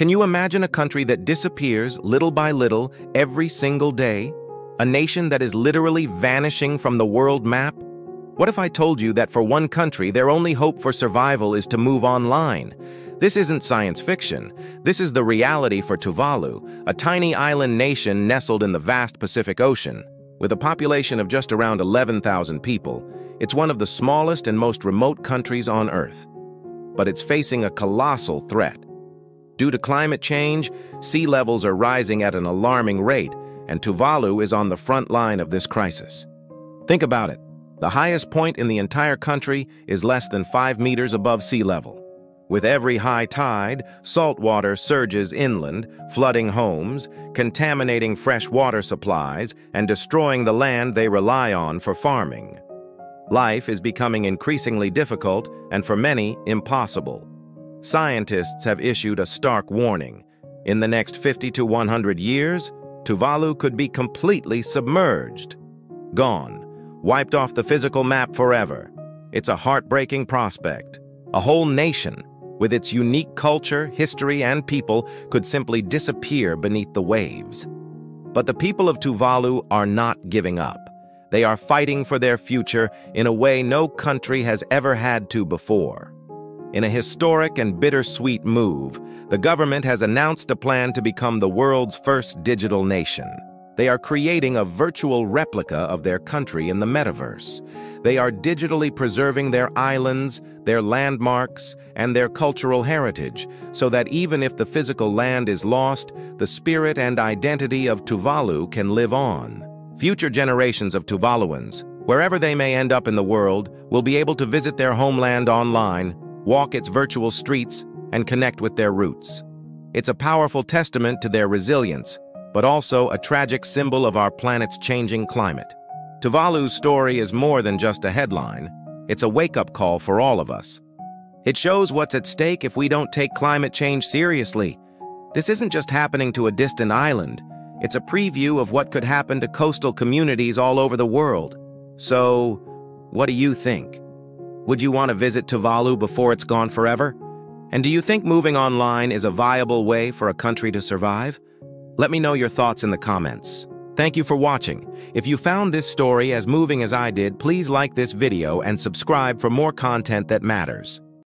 Can you imagine a country that disappears little by little every single day? A nation that is literally vanishing from the world map? What if I told you that for one country, their only hope for survival is to move online? This isn't science fiction. This is the reality for Tuvalu, a tiny island nation nestled in the vast Pacific Ocean. With a population of just around 11,000 people, it's one of the smallest and most remote countries on Earth. But it's facing a colossal threat. Due to climate change, sea levels are rising at an alarming rate, and Tuvalu is on the front line of this crisis. Think about it. The highest point in the entire country is less than 5 meters above sea level. With every high tide, salt water surges inland, flooding homes, contaminating fresh water supplies, and destroying the land they rely on for farming. Life is becoming increasingly difficult and for many, impossible. Scientists have issued a stark warning. In the next 50 to 100 years, Tuvalu could be completely submerged. Gone. Wiped off the physical map forever. It's a heartbreaking prospect. A whole nation, with its unique culture, history, and people, could simply disappear beneath the waves. But the people of Tuvalu are not giving up. They are fighting for their future in a way no country has ever had to before. In a historic and bittersweet move, the government has announced a plan to become the world's first digital nation. They are creating a virtual replica of their country in the metaverse. They are digitally preserving their islands, their landmarks, and their cultural heritage, so that even if the physical land is lost, the spirit and identity of Tuvalu can live on. Future generations of Tuvaluans, wherever they may end up in the world, will be able to visit their homeland online, walk its virtual streets, and connect with their roots. It's a powerful testament to their resilience, but also a tragic symbol of our planet's changing climate. Tuvalu's story is more than just a headline. It's a wake-up call for all of us. It shows what's at stake if we don't take climate change seriously. This isn't just happening to a distant island. It's a preview of what could happen to coastal communities all over the world. So, what do you think? Would you want to visit Tuvalu before it's gone forever? And do you think moving online is a viable way for a country to survive? Let me know your thoughts in the comments. Thank you for watching. If you found this story as moving as I did, please like this video and subscribe for more content that matters.